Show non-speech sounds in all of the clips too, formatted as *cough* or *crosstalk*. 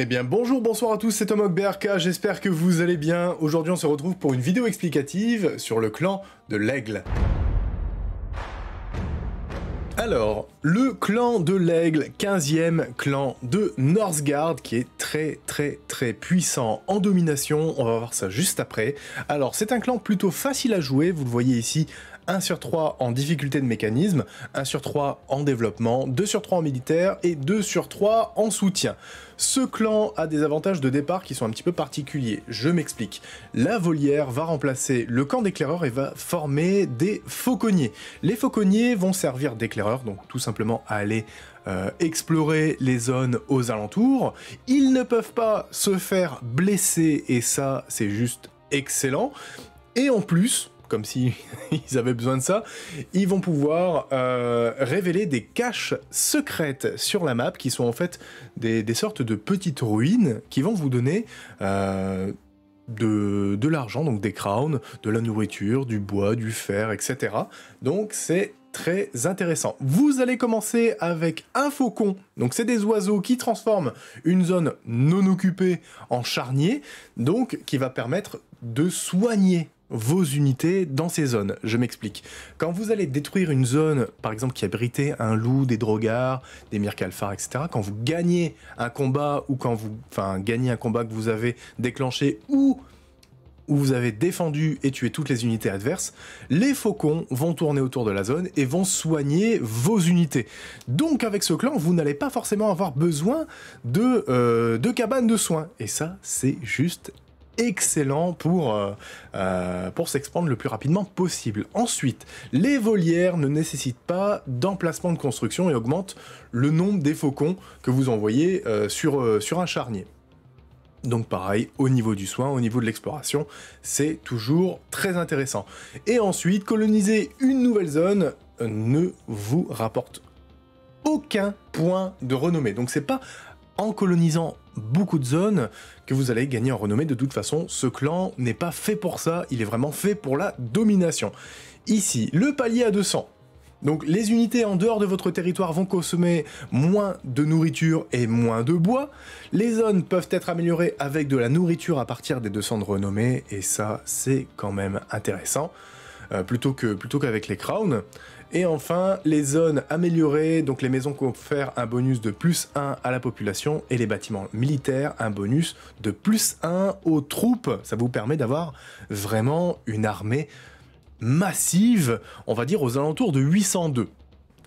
Eh bien bonjour, bonsoir à tous, c'est Tomok BRK, j'espère que vous allez bien. Aujourd'hui on se retrouve pour une vidéo explicative sur le clan de l'aigle. Alors, le clan de l'aigle, 15e clan de Northgard, qui est très très très puissant en domination, on va voir ça juste après. Alors, c'est un clan plutôt facile à jouer, vous le voyez ici, 1 sur 3 en difficulté de mécanisme, 1 sur 3 en développement, 2 sur 3 en militaire et 2 sur 3 en soutien. Ce clan a des avantages de départ qui sont un petit peu particuliers. Je m'explique. La volière va remplacer le camp d'éclaireurs et va former des fauconniers. Les fauconniers vont servir d'éclaireurs, donc tout simplement à aller euh, explorer les zones aux alentours. Ils ne peuvent pas se faire blesser et ça c'est juste excellent. Et en plus, comme si *laughs* ils avaient besoin de ça, ils vont pouvoir euh, révéler des caches secrètes sur la map qui sont en fait des, sortes de petites ruines qui vont vous donner euh, de l'argent, donc des crowns, de la nourriture, du bois, du fer, etc. Donc c'est très intéressant. Vous allez commencer avec un faucon, donc c'est des oiseaux qui transforment une zone non occupée en charnier, donc qui va permettre de soigner vos unités dans ces zones. Je m'explique. Quand vous allez détruire une zone, par exemple, qui abritait un loup, des drogards, des myrcalphars, etc., quand vous gagnez un combat, ou quand vous... Gagnez un combat que vous avez déclenché, ou où vous avez défendu et tué toutes les unités adverses, les faucons vont tourner autour de la zone et vont soigner vos unités. Donc avec ce clan, vous n'allez pas forcément avoir besoin de, euh, de cabanes de soins. Et ça, c'est juste excellent pour, euh, euh, pour s'expandre le plus rapidement possible. Ensuite, les volières ne nécessitent pas d'emplacement de construction et augmentent le nombre des faucons que vous envoyez euh, sur, sur un charnier. Donc pareil, au niveau du soin, au niveau de l'exploration, c'est toujours très intéressant. Et ensuite, coloniser une nouvelle zone ne vous rapporte aucun point de renommée. Donc c'est pas en colonisant beaucoup de zones que vous allez gagner en renommée. De toute façon, ce clan n'est pas fait pour ça, il est vraiment fait pour la domination. Ici, le palier à 200. Donc les unités en dehors de votre territoire vont consommer moins de nourriture et moins de bois. Les zones peuvent être améliorées avec de la nourriture à partir des 200 de renommée, et ça c'est quand même intéressant, euh, plutôt qu'avec les crowns. Et enfin, les zones améliorées, donc les maisons confèrent un bonus de plus 1 à la population et les bâtiments militaires un bonus de plus 1 aux troupes. Ça vous permet d'avoir vraiment une armée massive, on va dire aux alentours de 802.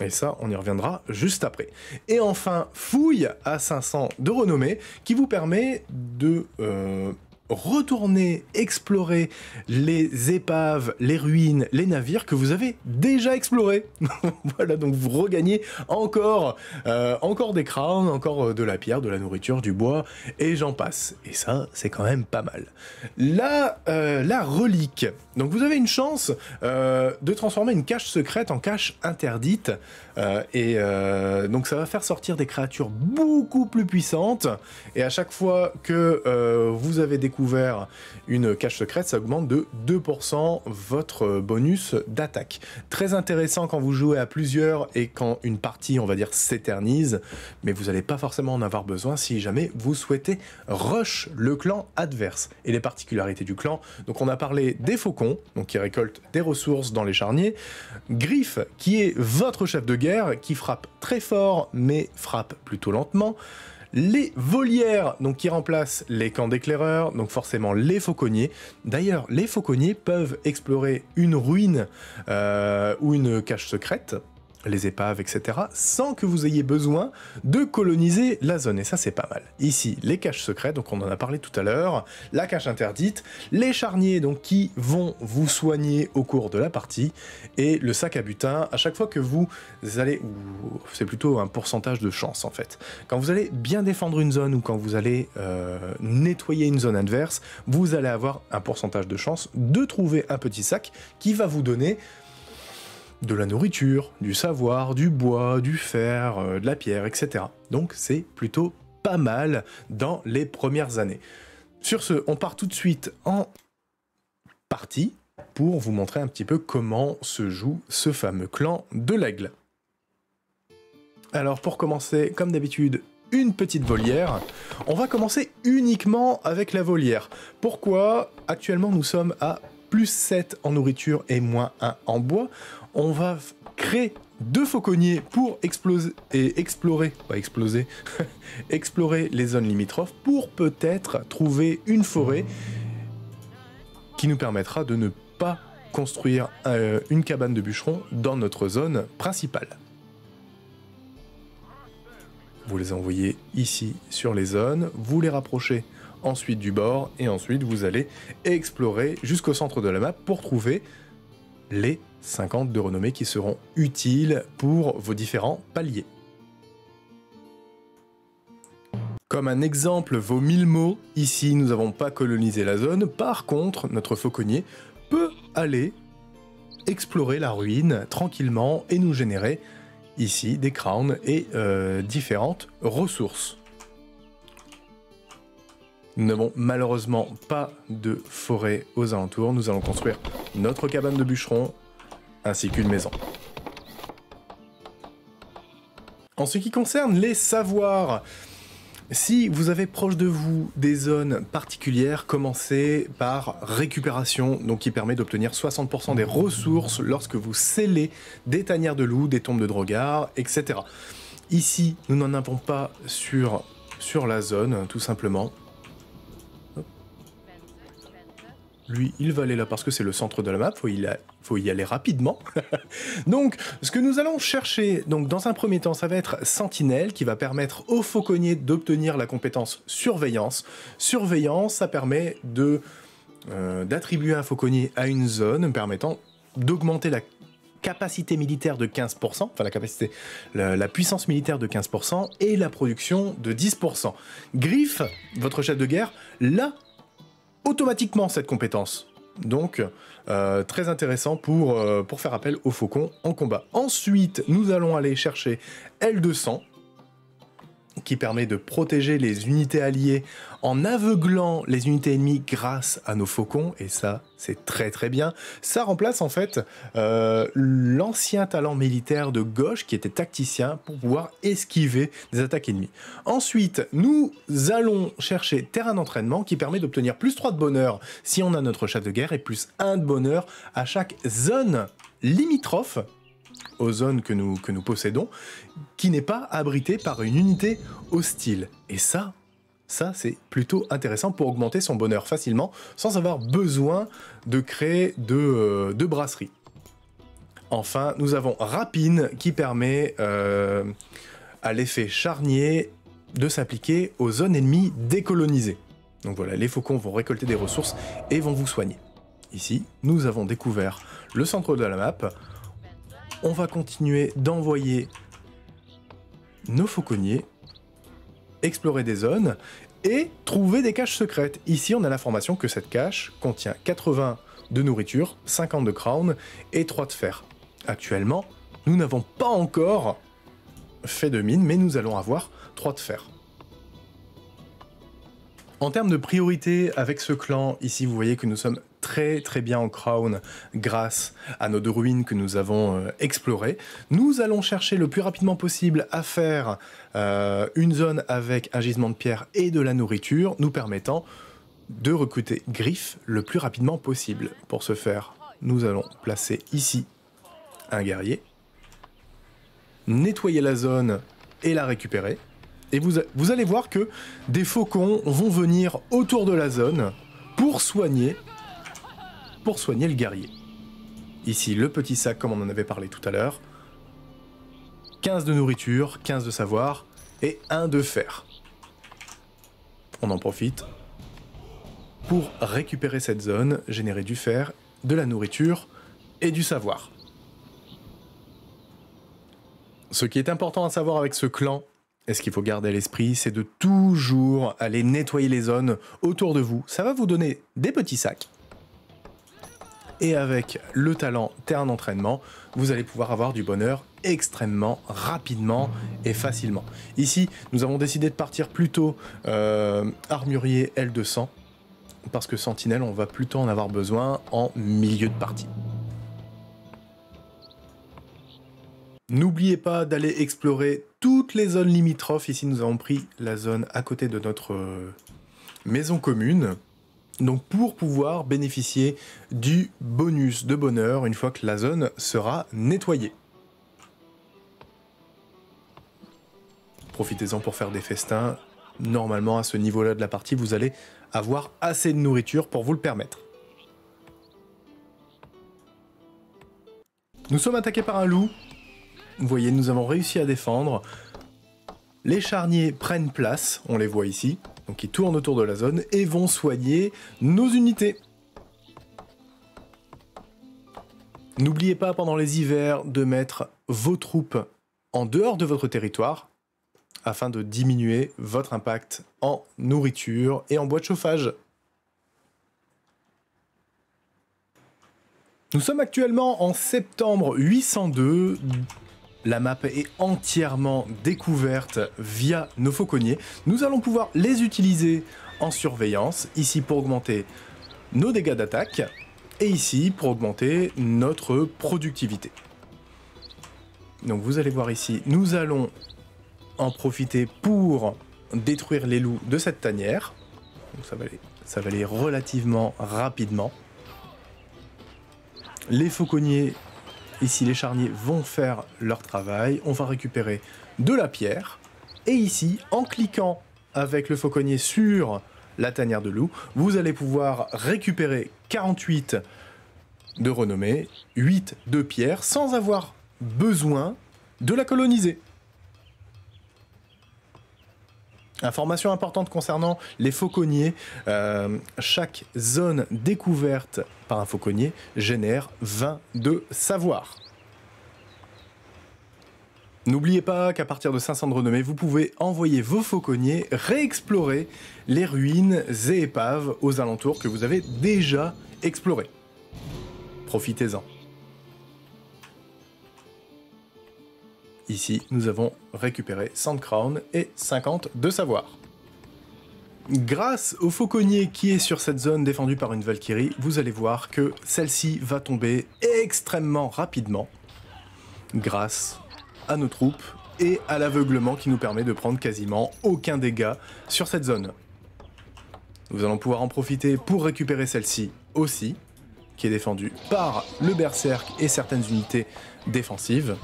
Et ça, on y reviendra juste après. Et enfin, fouille à 500 de renommée, qui vous permet de euh, retourner explorer les épaves, les ruines, les navires que vous avez déjà explorés. *laughs* voilà, donc vous regagnez encore, euh, des crowns, encore euh, de la pierre, de la nourriture, du bois, et j'en passe. Et ça, c'est quand même pas mal. La, euh, la relique. Donc vous avez une chance de transformer une cache secrète en cache interdite, et donc ça va faire sortir des créatures beaucoup plus puissantes, et à chaque fois que vous avez découvert une cache secrète, ça augmente de 2% votre bonus d'attaque. Très intéressant quand vous jouez à plusieurs et quand une partie, on va dire, s'éternise, mais vous n'allez pas forcément en avoir besoin si jamais vous souhaitez rush le clan adverse. Et les particularités du clan, donc on a parlé des faucons, donc qui récoltent des ressources dans les charniers, Griff, qui est votre chef de guerre, qui frappe très fort, mais frappe plutôt lentement, les volières, donc qui remplacent les camps d'éclaireurs, donc forcément les fauconniers. D'ailleurs, les fauconniers peuvent explorer une ruine euh, ou une cache secrète, les épaves, etc., sans que vous ayez besoin de coloniser la zone. Et ça, c'est pas mal. Ici, les caches secrètes, donc on en a parlé tout à l'heure, la cache interdite, les charniers, donc qui vont vous soigner au cours de la partie, et le sac à butin, à chaque fois que vous allez, c'est plutôt un pourcentage de chance en fait, quand vous allez bien défendre une zone ou quand vous allez euh, nettoyer une zone adverse, vous allez avoir un pourcentage de chance de trouver un petit sac qui va vous donner de la nourriture, du savoir, du bois, du fer, euh, de la pierre, etc. Donc c'est plutôt pas mal dans les premières années. Sur ce, on part tout de suite en partie pour vous montrer un petit peu comment se joue ce fameux clan de l'aigle. Alors pour commencer, comme d'habitude, une petite volière. On va commencer uniquement avec la volière. Pourquoi? Actuellement, nous sommes à plus 7 en nourriture et moins 1 en bois. On va créer deux fauconniers pour exploser et explorer, pas exploser, *laughs* explorer les zones limitrophes pour peut-être trouver une forêt qui nous permettra de ne pas construire euh, une cabane de bûcheron dans notre zone principale. Vous les envoyez ici sur les zones, vous les rapprochez ensuite du bord et ensuite vous allez explorer jusqu'au centre de la map pour trouver les 50 de renommée qui seront utiles pour vos différents paliers. Comme un exemple, vos 1000 mots, ici nous n'avons pas colonisé la zone, par contre notre fauconnier peut aller explorer la ruine tranquillement et nous générer ici des crowns et euh, différentes ressources. Nous n'avons malheureusement pas de forêt aux alentours, nous allons construire notre cabane de bûcheron ainsi qu'une maison. En ce qui concerne les savoirs, si vous avez proche de vous des zones particulières, commencez par récupération, donc qui permet d'obtenir 60% des ressources lorsque vous scellez des tanières de loup, des tombes de drogards, etc. Ici, nous n'en avons pas sur, sur la zone, tout simplement. Lui, il va aller là parce que c'est le centre de la map, faut, il faut y aller rapidement. *laughs* donc, ce que nous allons chercher, donc dans un premier temps, ça va être Sentinelle, qui va permettre au fauconnier d'obtenir la compétence Surveillance. Surveillance, ça permet de euh, d'attribuer un fauconnier à une zone, permettant d'augmenter la capacité militaire de 15%, enfin la capacité, la, puissance militaire de 15% et la production de 10%. Griff, votre chef de guerre, là automatiquement cette compétence. Donc, euh, très intéressant pour, euh, pour faire appel au faucon en combat. Ensuite, nous allons aller chercher L200, qui permet de protéger les unités alliées en aveuglant les unités ennemies grâce à nos faucons, et ça, c'est très très bien. Ça remplace en fait euh, l'ancien talent militaire de gauche qui était tacticien pour pouvoir esquiver des attaques ennemies. Ensuite, nous allons chercher terrain d'entraînement qui permet d'obtenir plus 3 de bonheur si on a notre chat de guerre et plus 1 de bonheur à chaque zone limitrophe aux zones que nous, que nous possédons, qui n'est pas abrité par une unité hostile. Et ça, ça c'est plutôt intéressant pour augmenter son bonheur facilement, sans avoir besoin de créer de, euh, de brasserie. Enfin, nous avons Rapine qui permet euh, à l'effet charnier de s'appliquer aux zones ennemies décolonisées. Donc voilà, les faucons vont récolter des ressources et vont vous soigner. Ici, nous avons découvert le centre de la map on va continuer d'envoyer nos fauconniers explorer des zones et trouver des caches secrètes. Ici, on a l'information que cette cache contient 80 de nourriture, 50 de crown et 3 de fer. Actuellement, nous n'avons pas encore fait de mine, mais nous allons avoir 3 de fer. En termes de priorité avec ce clan, ici vous voyez que nous sommes très très bien en crown grâce à nos deux ruines que nous avons euh, explorées. Nous allons chercher le plus rapidement possible à faire euh, une zone avec un gisement de pierre et de la nourriture, nous permettant de recruter Griff le plus rapidement possible. Pour ce faire, nous allons placer ici un guerrier, nettoyer la zone et la récupérer. Et vous, vous allez voir que des faucons vont venir autour de la zone pour soigner pour soigner le guerrier. Ici, le petit sac, comme on en avait parlé tout à l'heure. 15 de nourriture, 15 de savoir et 1 de fer. On en profite pour récupérer cette zone, générer du fer, de la nourriture et du savoir. Ce qui est important à savoir avec ce clan, et ce qu'il faut garder à l'esprit, c'est de toujours aller nettoyer les zones autour de vous. Ça va vous donner des petits sacs et avec le talent terrain d'entraînement, vous allez pouvoir avoir du bonheur extrêmement rapidement et facilement. Ici, nous avons décidé de partir plutôt euh, armurier L200 parce que Sentinelle, on va plutôt en avoir besoin en milieu de partie. N'oubliez pas d'aller explorer toutes les zones limitrophes. Ici, nous avons pris la zone à côté de notre euh, maison commune. Donc pour pouvoir bénéficier du bonus de bonheur une fois que la zone sera nettoyée. Profitez-en pour faire des festins. Normalement, à ce niveau-là de la partie, vous allez avoir assez de nourriture pour vous le permettre. Nous sommes attaqués par un loup. Vous voyez, nous avons réussi à défendre. Les charniers prennent place, on les voit ici, donc ils tournent autour de la zone et vont soigner nos unités. N'oubliez pas pendant les hivers de mettre vos troupes en dehors de votre territoire afin de diminuer votre impact en nourriture et en bois de chauffage. Nous sommes actuellement en septembre 802. La map est entièrement découverte via nos fauconniers. Nous allons pouvoir les utiliser en surveillance, ici pour augmenter nos dégâts d'attaque, et ici pour augmenter notre productivité. Donc vous allez voir ici, nous allons en profiter pour détruire les loups de cette tanière. ça va aller, ça va aller relativement rapidement. Les fauconniers, ici les charniers, vont faire leur travail. On va récupérer de la pierre. Et ici, en cliquant avec le fauconnier sur la tanière de loup, vous allez pouvoir récupérer 48 de renommée, 8 de pierre, sans avoir besoin de la coloniser. Information importante concernant les fauconniers, euh, chaque zone découverte par un fauconnier génère 20 de savoir. N'oubliez pas qu'à partir de 500 de renommée, vous pouvez envoyer vos fauconniers réexplorer les ruines et épaves aux alentours que vous avez déjà explorées. Profitez-en. Ici, nous avons récupéré 100 crown et 50 de savoir. Grâce au fauconnier qui est sur cette zone défendue par une Valkyrie, vous allez voir que celle-ci va tomber extrêmement rapidement grâce à nos troupes et à l'aveuglement qui nous permet de prendre quasiment aucun dégât sur cette zone. Nous allons pouvoir en profiter pour récupérer celle-ci aussi, qui est défendue par le berserk et certaines unités défensives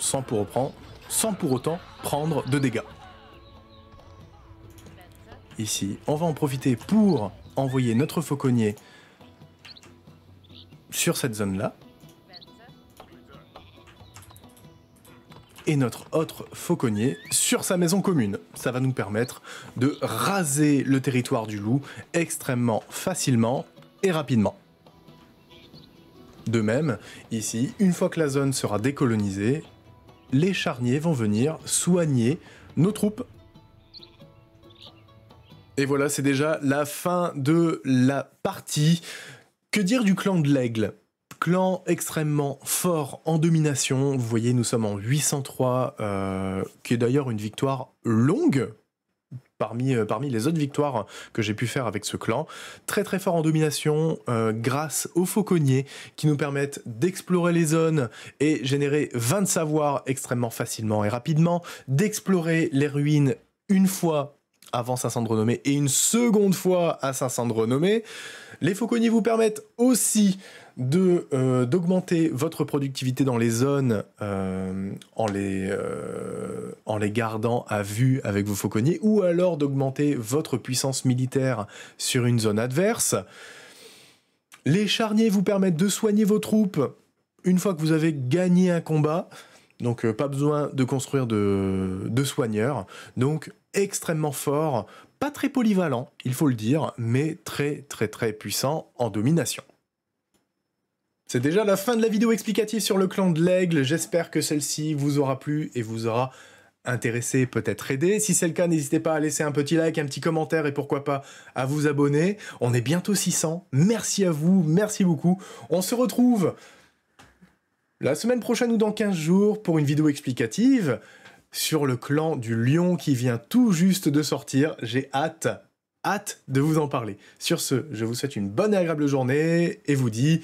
sans pour, sans pour autant prendre de dégâts. Ici, on va en profiter pour envoyer notre fauconnier sur cette zone-là. Et notre autre fauconnier sur sa maison commune. Ça va nous permettre de raser le territoire du loup extrêmement facilement et rapidement. De même, ici, une fois que la zone sera décolonisée, les charniers vont venir soigner nos troupes. Et voilà, c'est déjà la fin de la partie. Que dire du clan de l'aigle? Clan extrêmement fort en domination. Vous voyez, nous sommes en 803, euh, qui est d'ailleurs une victoire longue parmi, euh, parmi les autres victoires que j'ai pu faire avec ce clan. Très très fort en domination euh, grâce aux fauconniers qui nous permettent d'explorer les zones et générer 20 savoirs extrêmement facilement et rapidement, d'explorer les ruines une fois avant 500 de renommée et une seconde fois à 500 de renommée. Les fauconniers vous permettent aussi de euh, d'augmenter votre productivité dans les zones euh, en, les, euh, en les gardant à vue avec vos fauconniers ou alors d'augmenter votre puissance militaire sur une zone adverse. Les charniers vous permettent de soigner vos troupes une fois que vous avez gagné un combat. Donc pas besoin de construire de, de soigneurs. Donc extrêmement fort, pas très polyvalent, il faut le dire, mais très très très puissant en domination. C'est déjà la fin de la vidéo explicative sur le clan de l'aigle. J'espère que celle-ci vous aura plu et vous aura intéressé, peut-être aidé. Si c'est le cas, n'hésitez pas à laisser un petit like, un petit commentaire et pourquoi pas à vous abonner. On est bientôt 600. Merci à vous, merci beaucoup. On se retrouve la semaine prochaine ou dans 15 jours pour une vidéo explicative sur le clan du lion qui vient tout juste de sortir. J'ai hâte hâte de vous en parler. Sur ce, je vous souhaite une bonne et agréable journée et vous dis